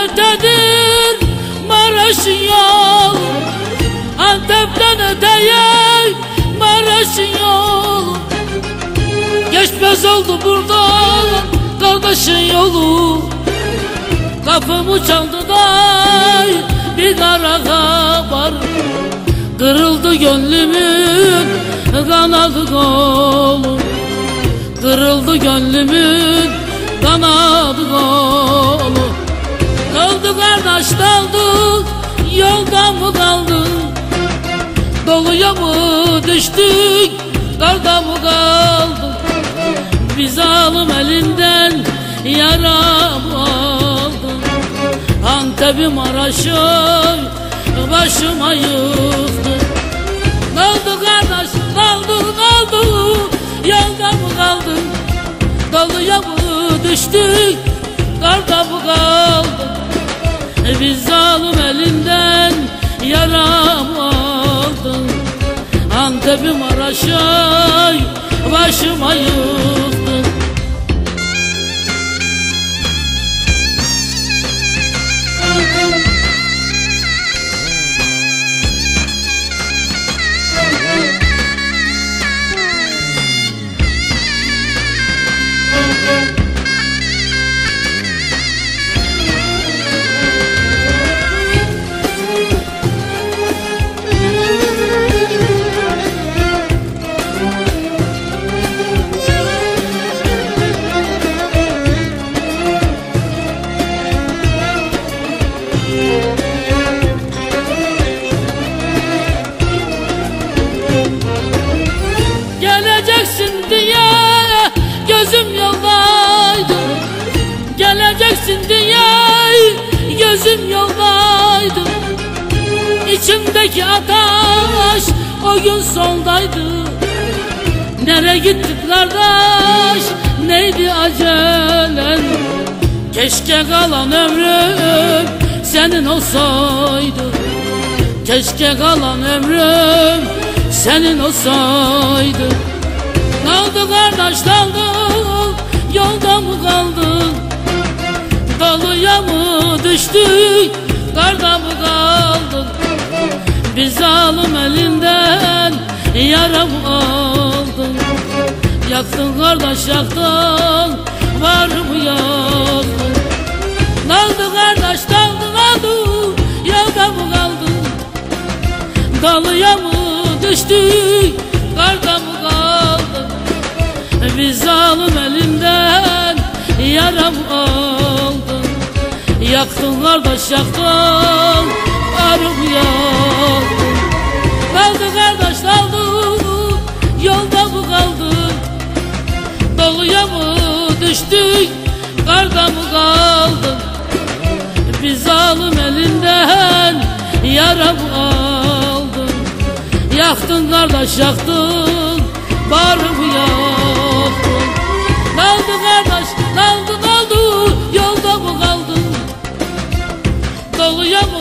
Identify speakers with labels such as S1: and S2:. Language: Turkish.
S1: nerededir Maraş'ın yol. Antep'ten öteye Maraş'ın yol. Geçmez oldu buradan kardeşin yolu. Kapımı çaldı da bir arada var. Kırıldı gönlümün kanadı kolu Kırıldı gönlümün kanadı kolu Kardeş kaldı yolda mı kaldı Doluya mı düştük darda mı kaldık Biz alım elinden yaram aldı Antep'im Maraş'ım başıma yıktı Kaldı kardeş kaldı kaldı Yolda mı kaldı? Doluya mı düştük Karda mı kaldı Biz zalim elinden yaram aldın Antep'im Maraş'a başıma yıktın İçimdeki ateş o gün soldaydı. Nereye gittik kardeş? Neydi acelen? Keşke kalan ömrüm senin olsaydı. Keşke kalan ömrüm senin olsaydı. Kaldı kardeş kaldı yolda mı kaldın? Dalıya mı düştük karda mı kaldın Bir zalim elinden yaram aldın? Yaktın kardeş yaktın. Var mı yaktın? Kaldı kardeş kaldı kaldı yolda mı kaldın Dalıya mı düştük karda mı kaldın Bir zalim elinden yaram aldın? Yaktın kardeş yaktın düştük Karda mı kaldık Biz zalim elinden Yara mı aldın? Yaktın kardeş yaktın Barımı yaktın? Kaldı kardeş kaldı kaldı Yolda mı kaldın? Doluya mı